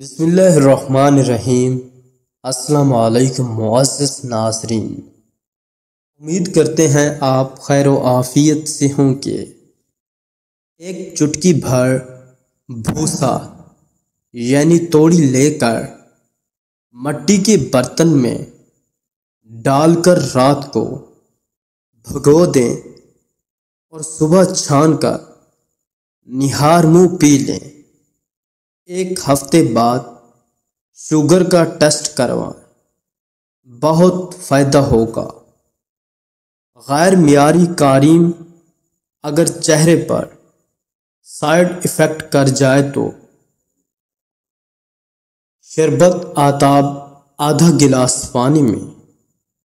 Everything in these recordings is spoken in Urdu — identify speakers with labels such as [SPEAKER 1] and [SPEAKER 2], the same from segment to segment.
[SPEAKER 1] بسم اللہ الرحمن الرحیم۔ السلام علیکم، معزز ناظرین۔ امید کرتے ہیں آپ خیر و عافیت سے ہوں کہ ایک چٹکی بھر بھوسا یعنی توڑی لے کر مٹی کے برتن میں ڈال کر رات کو بھگو دیں اور صبح چھان کر نہار منہ پی لیں۔ ایک ہفتے بعد شوگر کا ٹیسٹ کروائیں بہت فائدہ ہوگا۔ غیر معیاری کاریم اگر چہرے پر سائیڈ افیکٹ کر جائے تو شربت، آتاب، آدھا گلاس پانی میں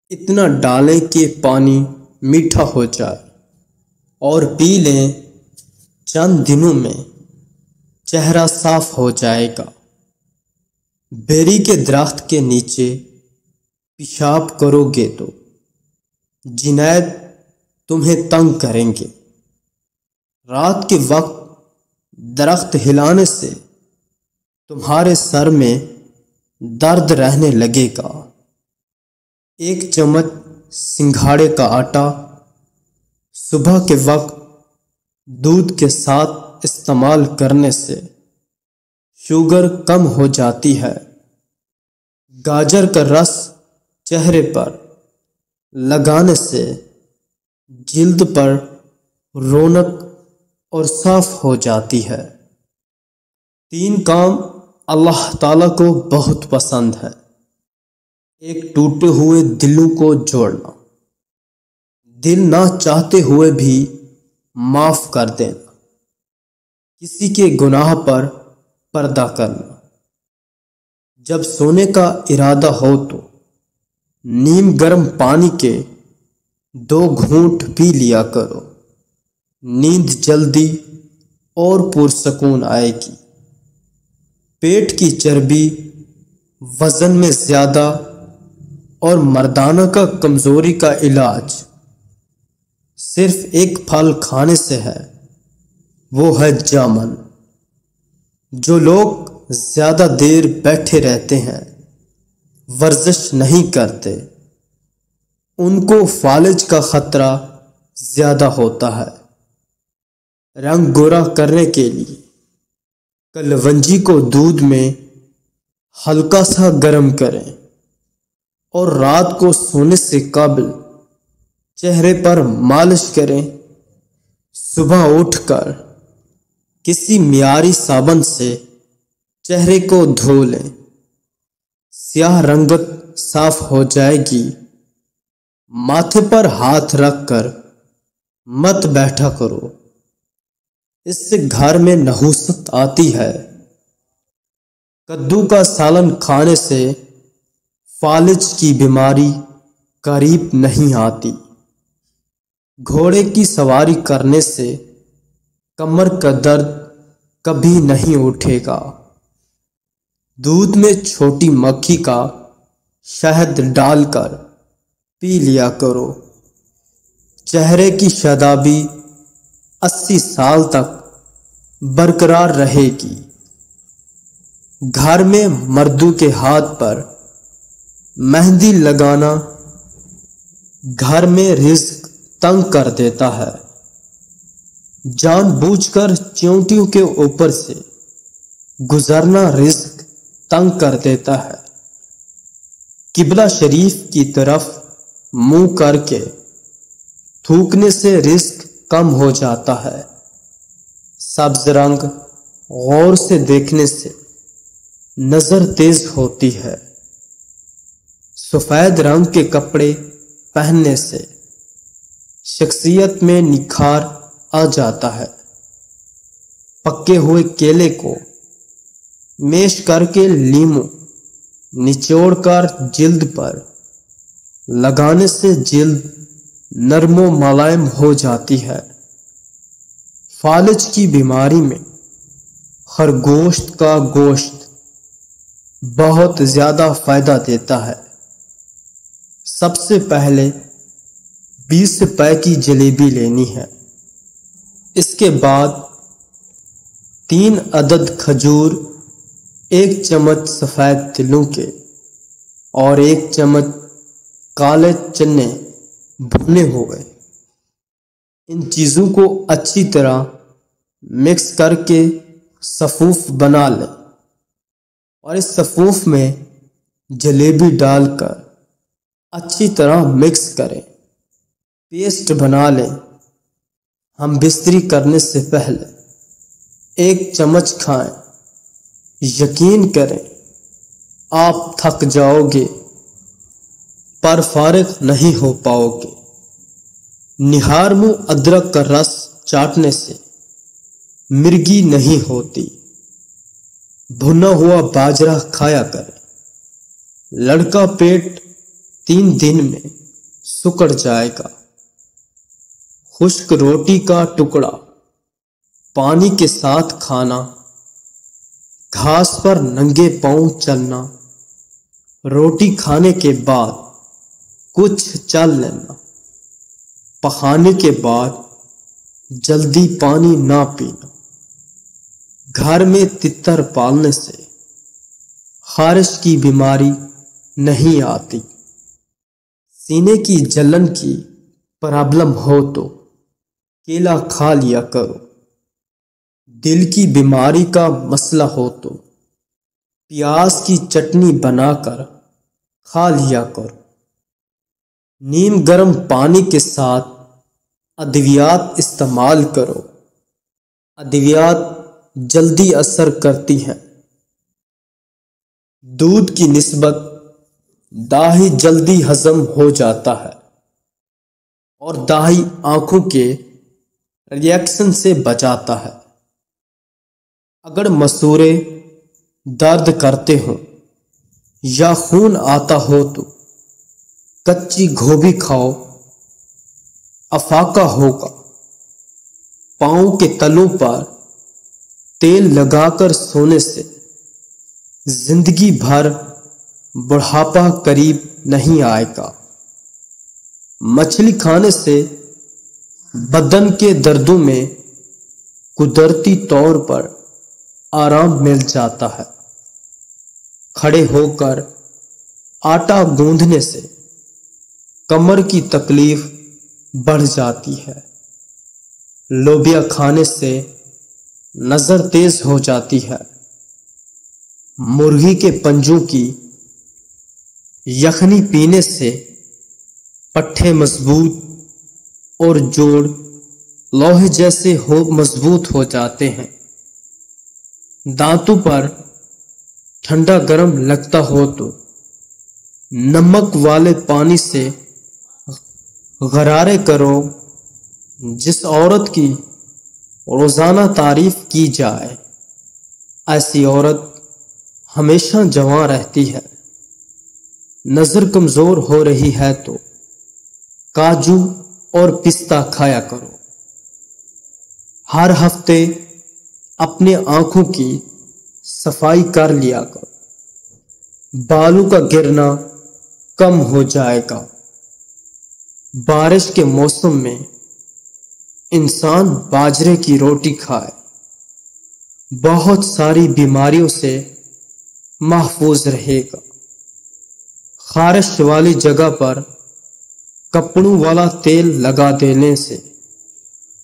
[SPEAKER 1] اتنا ڈالیں کہ پانی میٹھا ہو جائے اور پی لیں چند دنوں میں۔ چہرہ صاف ہو جائے گا۔ بیری کے درخت کے نیچے پیشاب کرو گے تو جنید تمہیں تنگ کریں گے۔ رات کے وقت درخت ہلانے سے تمہارے سر میں درد رہنے لگے گا۔ ایک چمچ سنگھاڑے کا آٹا صبح کے وقت دودھ کے ساتھ استعمال کرنے سے شوگر کم ہو جاتی ہے۔ گاجر کا رس چہرے پر لگانے سے جلد پر رونق اور صاف ہو جاتی ہے۔ تین کام اللہ تعالیٰ کو بہت پسند ہے۔ ایک، ٹوٹے ہوئے دلوں کو جوڑنا۔ دل نہ چاہتے ہوئے بھی معاف کر دینا کسی کے گناہ پر پردہ کرنا۔ جب سونے کا ارادہ ہو تو نیم گرم پانی کے دو گھونٹ پی لیا کرو۔ نیند جلدی اور پرسکون آئے گی۔ پیٹ کی چربی وزن میں زیادہ اور مردانہ کا کمزوری کا علاج صرف ایک پھل کھانے سے ہے۔ وہ ہے جامن۔ جو لوگ زیادہ دیر بیٹھے رہتے ہیں، ورزش نہیں کرتے، ان کو فالج کا خطرہ زیادہ ہوتا ہے۔ رنگ گورا کرنے کے لیے، کلونجی کو دودھ میں ہلکا سا گرم کریں اور رات کو سونے سے قبل چہرے پر مالش کریں۔ صبح اٹھ کر کسی معیاری صابن سے چہرے کو دھو لیں سیاہ رنگت صاف ہو جائے گی۔ ماتھے پر ہاتھ رکھ کر مت بیٹھا کرو۔ اس سے گھر میں نحوست آتی ہے۔ کدو کا سالن کھانے سے فالج کی بیماری قریب نہیں آتی۔ گھوڑے کی سواری کرنے سے کمر کا درد کبھی نہیں اٹھے گا۔ دودھ میں چھوٹی مکھی کا شہد ڈال کر پی لیا کرو۔ چہرے کی شدابی اسی سال تک برقرار رہے گی۔ گھر میں مردوں کے ہاتھ پر مہندی لگانا گھر میں رزق تنگ کر دیتا ہے۔ جان بوجھ کر چونٹیوں کے اوپر سے گزرنا رزق تنگ کر دیتا ہے۔ قبلہ شریف کی طرف منہ کر کے تھوکنے سے رزق کم ہو جاتا ہے۔ سبز رنگ غور سے دیکھنے سے نظر تیز ہوتی ہے۔ سفید رنگ کے کپڑے پہننے سے شخصیت میں نکھار آ جاتا ہے۔ پکے ہوئے کیلے کو میش کر کے لیمو نچوڑ کر جلد پر لگانے سے جلد نرم و ملائم ہو جاتی ہے۔ فالج کی بیماری میں خرگوشت کا گوشت بہت زیادہ فائدہ دیتا ہے۔ سب سے پہلے بیس روپے کی جلیبی لینی ہے۔ اس کے بعد تین عدد کھجور، ایک چمچ سفید تلوں کے اور ایک چمچ کالے چنے بھنے ہو گئے۔ ان چیزوں کو اچھی طرح مکس کر کے صفوف بنا لیں اور اس صفوف میں جلیبی ڈال کر اچھی طرح مکس کریں۔ پیسٹ بنا لیں۔ ہم بستری کرنے سے پہلے ایک چمچ کھائیں، یقین کریں، آپ تھک جاؤ گے پر فارغ نہیں ہو پاؤ گے نہار منہ ادرک کا رس چاٹنے سے مرگی نہیں ہوتی۔ بھنا ہوا باجرہ کھایا کرے لڑکا پیٹ تین دن میں سکڑ جائے گا۔ خشک روٹی کا ٹکڑا، پانی کے ساتھ کھانا، گھاس پر ننگے پاؤں چلنا، روٹی کھانے کے بعد کچھ چل لینا، پخانے کے بعد جلدی پانی نہ پینا، گھر میں تتر پالنے سے خارش کی بیماری نہیں آتی۔ سینے کی جلن کی پرابلم ہو تو کیلا کھا لیا کرو۔ دل کی بیماری کا مسئلہ ہو تو۔ پیاز کی چٹنی بنا کر کھا لیا کرو۔ نیم گرم پانی کے ساتھ ادویات استعمال کرو۔ ادویات جلدی اثر کرتی ہیں۔ دودھ کی نسبت داہی جلدی ہضم ہو جاتا ہے اور داہی آنکھوں کے ریئیکشن سے بچاتا ہے۔ اگر مسورے درد کرتے ہوں یا خون آتا ہو تو کچی گھوبی کھاؤ، افاقہ ہوگا۔ پاؤں کے تلوں پر تیل لگا کر سونے سے زندگی بھر بڑھاپا قریب نہیں آئے گا۔ مچھلی کھانے سے بدن کے دردوں میں قدرتی طور پر آرام مل جاتا ہے۔ کھڑے ہو کر آٹا گوندھنے سے کمر کی تکلیف بڑھ جاتی ہے۔ لوبیا کھانے سے نظر تیز ہو جاتی ہے۔ مرغی کے پنجوں کی یخنی پینے سے پٹھے مضبوط اور جوڑ لوہے جیسے ہو مضبوط ہو جاتے ہیں۔ دانتوں پر ٹھنڈا گرم لگتا ہو تو نمک والے پانی سے غرارے کرو، جس عورت کی روزانہ تعریف کی جائے۔ ایسی عورت ہمیشہ جوان رہتی ہے۔ نظر کمزور ہو رہی ہے تو کاجو اور پستہ کھایا کرو۔ ہر ہفتے اپنے آنکھوں کی صفائی کر لیا کر بالوں کا گرنا کم ہو جائے گا۔ بارش کے موسم میں انسان باجرے کی روٹی کھائے۔ بہت ساری بیماریوں سے محفوظ رہے گا۔ خارش والی جگہ پر کپڑوں والا تیل لگا دینے سے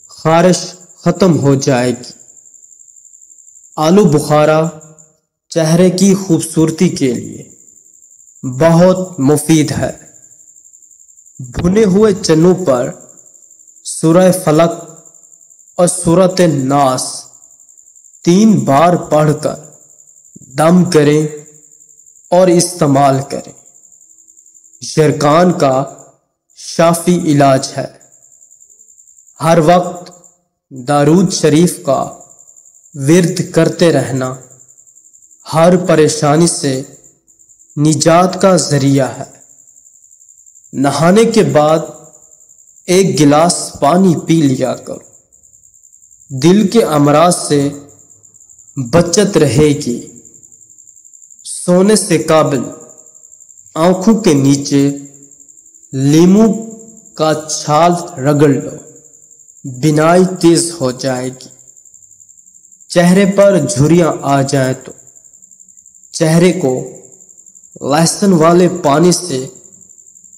[SPEAKER 1] خارش ختم ہو جائے گی۔ آلو بخارا چہرے کی خوبصورتی کے لیے بہت مفید ہے۔ بھنے ہوئے چنوں پر سورہ فلک اور صورت ناس تین بار پڑھ کر دم کریں اور استعمال کریں۔ شرکان کا شافی علاج ہے۔ ہر وقت دارود شریف کا ورد کرتے رہنا ہر پریشانی سے نجات کا ذریعہ ہے۔ نہانے کے بعد ایک گلاس پانی پی لیا کرو۔ دل کے امراض سے بچت رہے گی۔ سونے سے قابل آنکھوں کے نیچے لیمو کا چھال رگڑ لو۔ بینائی تیز ہو جائے گی۔ چہرے پر جھریاں آ جائیں تو۔ چہرے کو لہسن والے پانی سے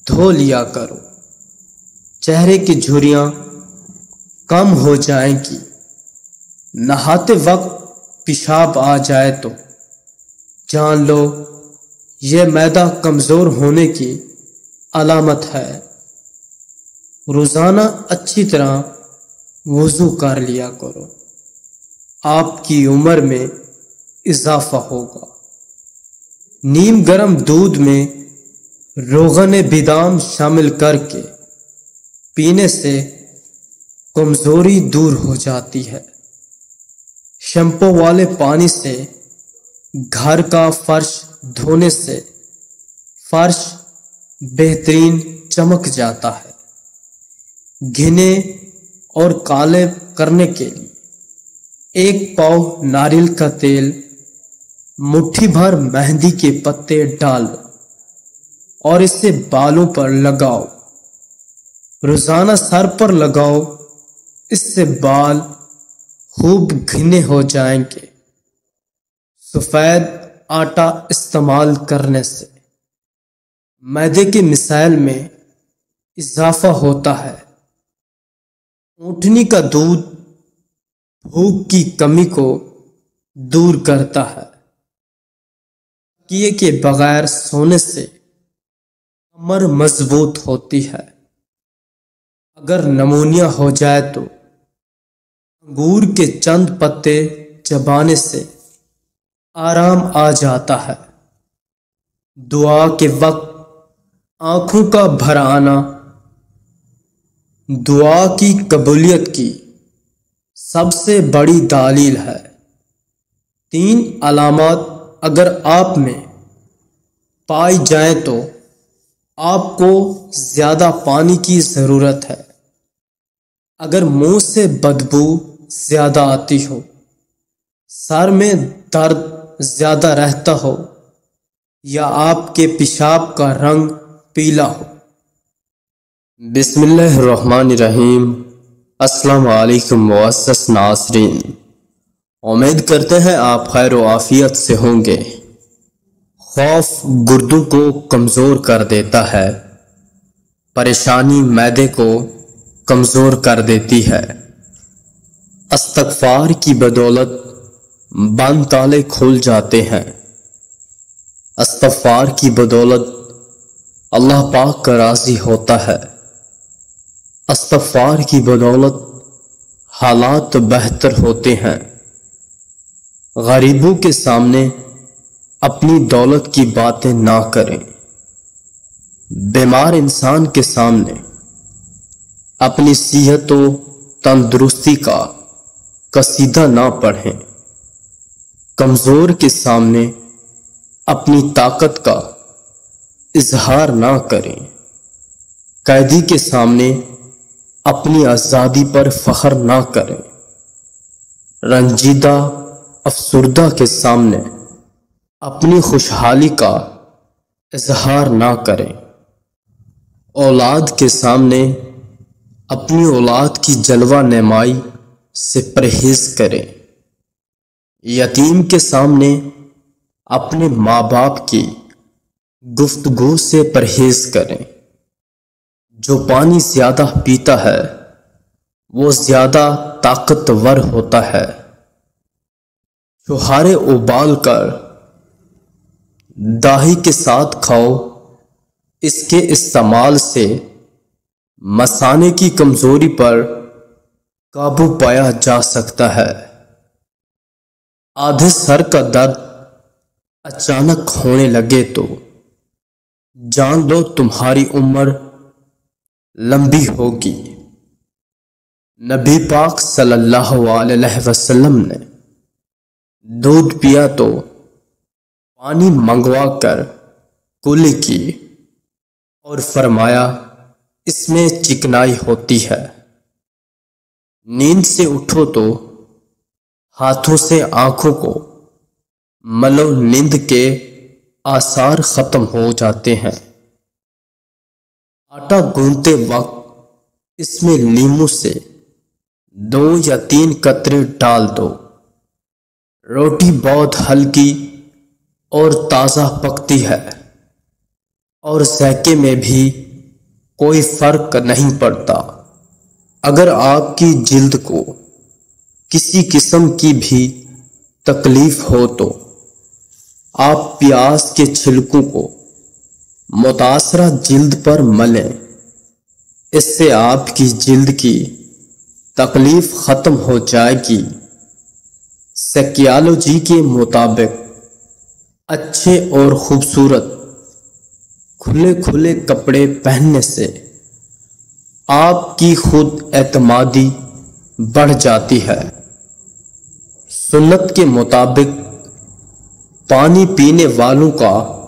[SPEAKER 1] دھو لیا کرو۔ چہرے کی جھریاں کم ہو جائیں گی۔ نہاتے وقت پیشاب آ جائے تو۔ جان لو، یہ میدا کمزور ہونے کی علامت ہے۔ روزانہ اچھی طرح وضو کر لیا کرو۔ آپ کی عمر میں اضافہ ہوگا۔ نیم گرم دودھ میں روغن بادام شامل کر کے پینے سے کمزوری دور ہو جاتی ہے۔ شیمپو والے پانی سے گھر کا فرش دھونے سے فرش بہترین چمک جاتا ہے۔ گھنے اور کالے کرنے کے لیے ایک پاؤ ناریل کا تیل، مٹھی بھر مہندی کے پتے ڈالو اور اسے بالوں پر لگاؤ۔ روزانہ سر پر لگاؤ، اس سے بال خوب گھنے ہو جائیں گے۔ سفید آٹا استعمال کرنے سے میدے کے مسائل میں اضافہ ہوتا ہے۔ اونٹنی کا دودھ بھوک کی کمی کو دور کرتا ہے۔ کیے کے بغیر سونے سے کمر مضبوط ہوتی ہے۔ اگر نمونیا ہو جائے تو انگور کے چند پتے چبانے سے آرام آ جاتا ہے۔ دعا کے وقت آنکھوں کا بھر آنا دعا کی قبولیت کی سب سے بڑی دلیل ہے۔ تین علامات اگر آپ میں پائی جائیں تو آپ کو زیادہ پانی کی ضرورت ہے۔ اگر منہ سے بدبو زیادہ آتی ہو، سر میں درد زیادہ رہتا ہو یا آپ کے پیشاب کا رنگ پیلا ہو۔ بسم اللہ الرحمن الرحیم۔ السلام علیکم معزز ناظرین امید کرتے ہیں آپ خیر و عافیت سے ہوں گے۔ خوف گردوں کو کمزور کر دیتا ہے۔ پریشانی میدے کو کمزور کر دیتی ہے۔ استغفار کی بدولت بند تالے کھل جاتے ہیں۔ استغفار کی بدولت اللہ پاک کا راضی ہوتا ہے۔ استغفار کی بدولت حالات بہتر ہوتے ہیں۔ غریبوں کے سامنے اپنی دولت کی باتیں نہ کریں۔ بیمار انسان کے سامنے اپنی صحت و تندرستی کا قصیدہ نہ پڑھیں۔ کمزور کے سامنے اپنی طاقت کا اظہار نہ کریں۔ قیدی کے سامنے اپنی آزادی پر فخر نہ کریں۔ رنجیدہ، افسردہ کے سامنے اپنی خوشحالی کا اظہار نہ کریں۔ اولاد کے سامنے اپنی اولاد کی جلوہ نمائی سے پرہیز کریں۔ یتیم کے سامنے اپنے ماں باپ کی گفتگو سے پرہیز کریں۔ جو پانی زیادہ پیتا ہے، وہ زیادہ طاقتور ہوتا ہے۔ چوہارے ابال کر داہی کے ساتھ کھاؤ۔ اس کے استعمال سے مسانے کی کمزوری پر قابو پایا جا سکتا ہے۔ آدھے سر کا درد اچانک ہونے لگے تو جان دو تمہاری عمر لمبی ہوگی۔ نبی پاک صلی اللہ علیہ وسلم نے دودھ پیا تو پانی منگوا کر کلی کی اور فرمایا، اس میں چکنائی ہوتی ہے۔ نیند سے اٹھو تو ہاتھوں سے آنکھوں کو ملو نیند کے آثار ختم ہو جاتے ہیں۔ آٹا گونتے وقت اس میں لیمو سے دو یا تین قطرے ڈال دو۔ روٹی بہت ہلکی اور تازہ پکتی ہے۔ اور ذائقے میں بھی کوئی فرق نہیں پڑتا۔ اگر آپ کی جلد کو کسی قسم کی بھی تکلیف ہو تو۔ آپ پیاز کے چھلکوں کو متاثرہ جلد پر ملیں۔ اس سے آپ کی جلد کی تکلیف ختم ہو جائے گی۔ سیکیالوجی کے مطابق اچھے اور خوبصورت کھلے کھلے کپڑے پہننے سے آپ کی خود اعتمادی بڑھ جاتی ہے۔ سنت کے مطابق پانی پینے والوں کا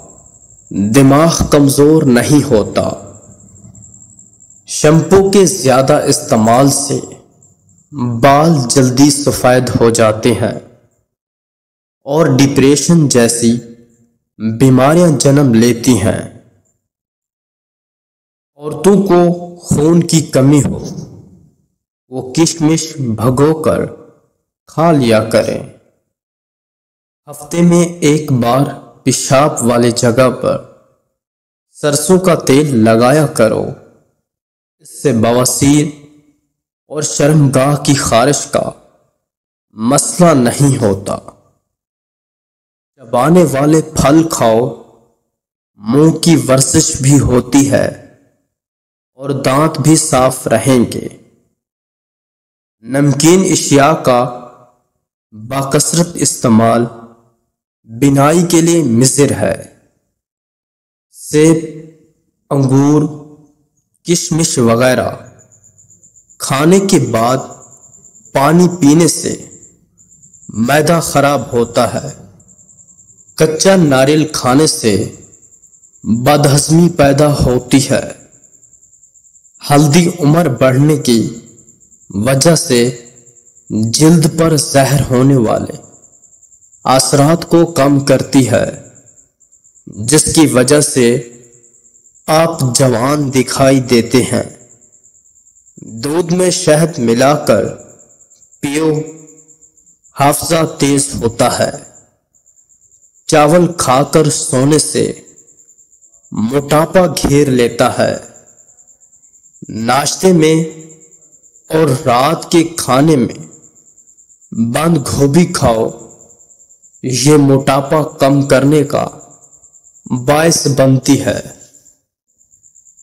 [SPEAKER 1] دماغ کمزور نہیں ہوتا۔ شیمپو کے زیادہ استعمال سے بال جلدی سفید ہو جاتے ہیں اور ڈپریشن جیسی بیماریاں جنم لیتی ہیں۔ عورتوں کو خون کی کمی ہو، وہ کشمش بھگو کر کھا لیا کریں۔ ہفتے میں ایک بار پیشاب والے جگہ پر سرسوں کا تیل لگایا کرو۔ اس سے بواسیر اور شرمگاہ کی خارش کا مسئلہ نہیں ہوتا۔ چبانے والے پھل کھاؤ، منہ کی ورزش بھی ہوتی ہے اور دانت بھی صاف رہیں گے۔ نمکین اشیاء کا باکثرت استعمال بینائی کے لیے مضر ہے۔ سیب، انگور، کشمش وغیرہ۔ کھانے کے بعد پانی پینے سے میدا خراب ہوتا ہے۔ کچا ناریل کھانے سے بدہضمی پیدا ہوتی ہے۔ ہلدی عمر بڑھنے کی وجہ سے جلد پر زہر ہونے والے۔ اثرات کو کم کرتی ہے، جس کی وجہ سے آپ جوان دکھائی دیتے ہیں۔ دودھ میں شہد ملا کر پیو، حافظہ تیز ہوتا ہے۔ چاول کھا کر سونے سے موٹاپا گھیر لیتا ہے۔ ناشتے میں اور رات کے کھانے میں بند گوبھی کھاؤ۔ یہ موٹاپا کم کرنے کا باعث بنتی ہے۔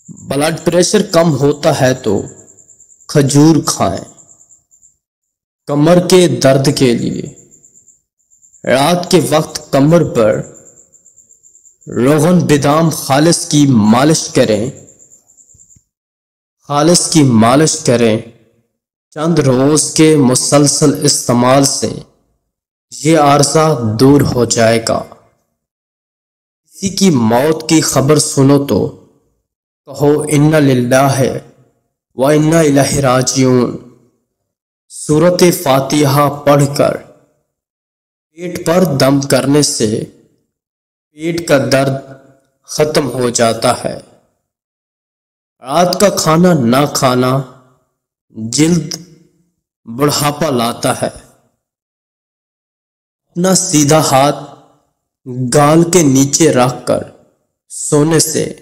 [SPEAKER 1] بلڈ پریشر کم ہوتا ہے تو کھجور کھائیں۔ کمر کے درد کے لیے۔ رات کے وقت کمر پر روغن بادام خالص کی مالش کریں۔ خالص کی مالش کریں۔ چند روز کے مسلسل استعمال سے یہ عارضہ دور ہو جائے گا۔ کسی کی موت کی خبر سنو تو کہو، ان للہ ہے وَإِنَّا إِلَهِ رَاجِعُونَ۔ صورت فاتحہ پڑھ کر، پیٹ پر دم کرنے سے پیٹ کا درد ختم ہو جاتا ہے۔ رات کا کھانا نہ کھانا جلد بڑھاپا لاتا ہے۔ اپنا سیدھا ہاتھ گال کے نیچے رکھ کر سونے سے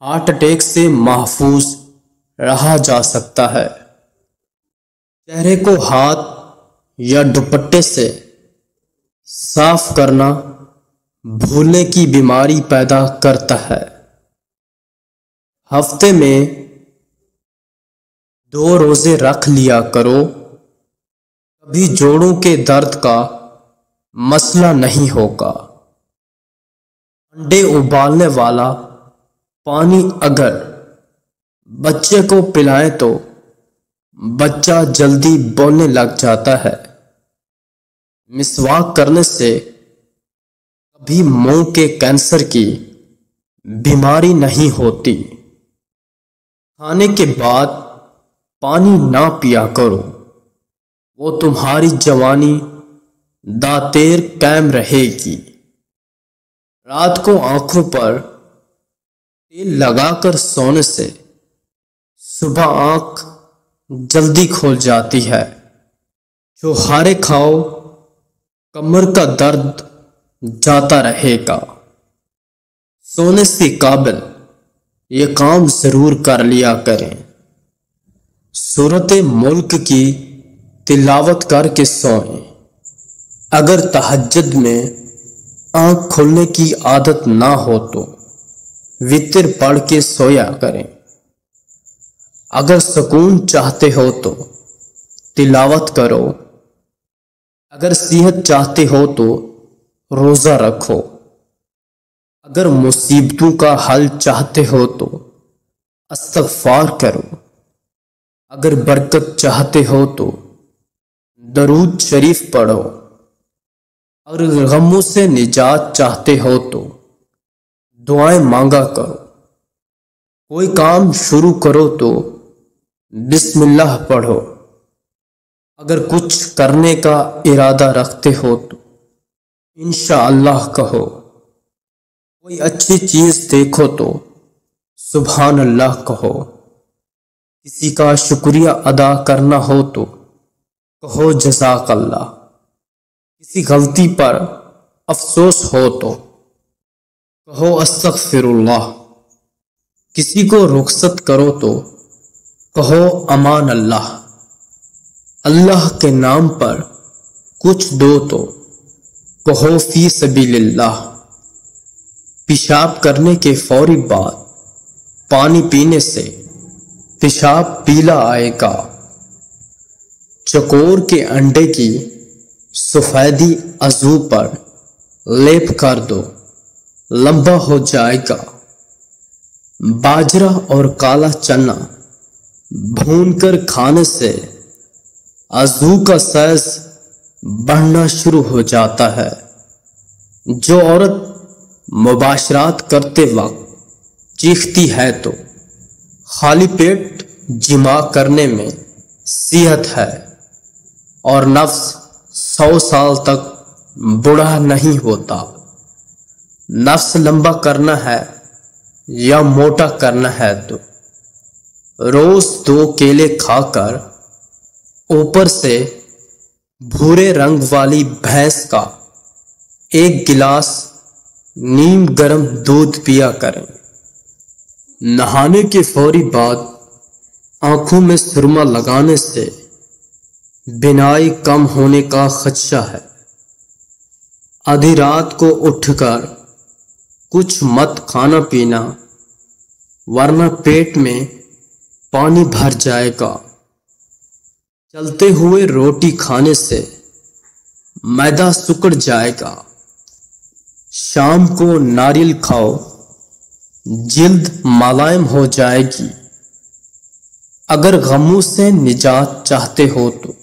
[SPEAKER 1] ہارٹ اٹیک سے محفوظ رہا جا سکتا ہے۔ چہرے کو ہاتھ یا دوپٹے سے صاف کرنا بھولنے کی بیماری پیدا کرتا ہے۔ ہفتے میں دو روزے رکھ لیا کرو کبھی جوڑوں کے درد کا مسئلہ نہیں ہوگا۔ انڈے ابالنے والا پانی اگر بچے کو پلائیں تو بچہ جلدی بولنے لگ جاتا ہے۔ مسواک کرنے سے کبھی منہ کے کینسر کی بیماری نہیں ہوتی۔ کھانے کے بعد پانی نہ پیا کرو۔ وہ تمہاری جوانی داتیر قائم رہے گی۔ رات کو آنکھوں پر تیل لگا کر سونے سے صبح آنکھ جلدی کھول جاتی ہے۔ جو ہارے کھاؤ، کمر کا درد جاتا رہے گا۔ سونے سے قابل یہ کام ضرور کر لیا کریں۔ صورت ملک کی تلاوت کر کے سوئیں۔ اگر تہجد میں آنکھ کھلنے کی عادت نہ ہو تو وطر پڑھ کے سویا کریں۔ اگر سکون چاہتے ہو تو تلاوت کرو۔ اگر صحت چاہتے ہو تو روزہ رکھو۔ اگر مصیبتوں کا حل چاہتے ہو تو استغفار کرو۔ اگر برکت چاہتے ہو تو درود شریف پڑھو۔ اگر غموں سے نجات چاہتے ہو تو دعائیں مانگا کرو۔ کوئی کام شروع کرو تو بسم اللہ پڑھو۔ اگر کچھ کرنے کا ارادہ رکھتے ہو تو انشاءاللہ اللہ کہو۔ کوئی اچھی چیز دیکھو تو سبحان اللہ کہو۔ کسی کا شکریہ ادا کرنا ہو تو کہو جزاک اللہ۔ کسی غلطی پر افسوس ہو تو کہو استغفر اللہ کسی کو رخصت کرو تو کہو امان اللہ۔ اللہ کے نام پر کچھ دو تو کہو فی سبیل اللہ۔ پیشاب کرنے کے فوری بعد پانی پینے سے پیشاب پیلا آئے گا۔ چکور کے انڈے کی سفیدی عزو پر لیپ کر دو، لمبا ہو جائے گا۔ باجرا اور کالا چنا بھون کر کھانے سے عزو کا سائز بڑھنا شروع ہو جاتا ہے۔ جو عورت مباشرات کرتے وقت چیختی ہے تو خالی پیٹ جمع کرنے میں صحت ہے اور نفس سو سال تک بڑھا نہیں ہوتا۔ نفس لمبا کرنا ہے یا موٹا کرنا ہے تو۔ روز دو کیلے کھا کر اوپر سے بھورے رنگ والی بھینس کا ایک گلاس نیم گرم دودھ پیا کریں۔ نہانے کے فوری بعد آنکھوں میں سرما لگانے سے بینائی کم ہونے کا خدشہ ہے۔ آدھی رات کو اٹھ کر کچھ مت کھانا پینا، ورنہ پیٹ میں پانی بھر جائے گا۔ چلتے ہوئے روٹی کھانے سے میدا سکڑ جائے گا۔ شام کو ناریل کھاؤ، جلد ملائم ہو جائے گی۔ اگر غموں سے نجات چاہتے ہو تو۔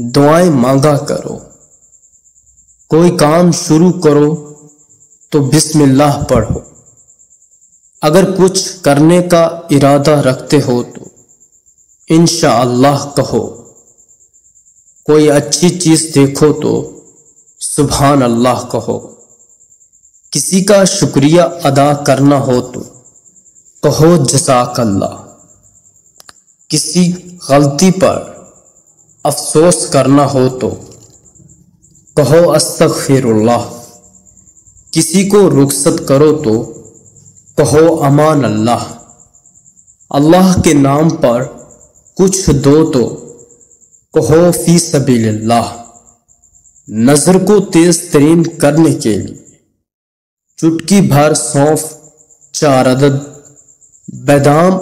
[SPEAKER 1] دعائیں مانگا کرو۔ کوئی کام شروع کرو تو بسم اللہ پڑھو۔ اگر کچھ کرنے کا ارادہ رکھتے ہو تو انشاءاللہ اللہ کہو۔ کوئی اچھی چیز دیکھو تو سبحان اللہ کہو۔ کسی کا شکریہ ادا کرنا ہو تو کہو جزاک اللہ۔ کسی غلطی پر افسوس کرنا ہو تو کہو استغفر اللہ کسی کو رخصت کرو تو کہو امان اللہ۔ اللہ کے نام پر کچھ دو تو کہو فی سبیل اللہ نظر کو تیز ترین کرنے کے لیے۔ چٹکی بھر سونف، چار عدد، بیدام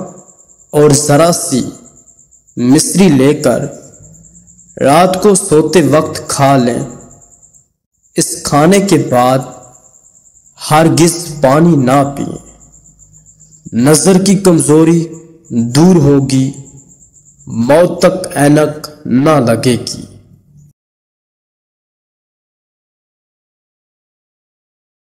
[SPEAKER 1] اور ذرا سی مصری لے کر رات کو سوتے وقت کھا لیں۔ اس کھانے کے بعد ہرگز پانی نہ پئیں نظر کی کمزوری دور ہوگی، موت تک اینک نہ لگے گی۔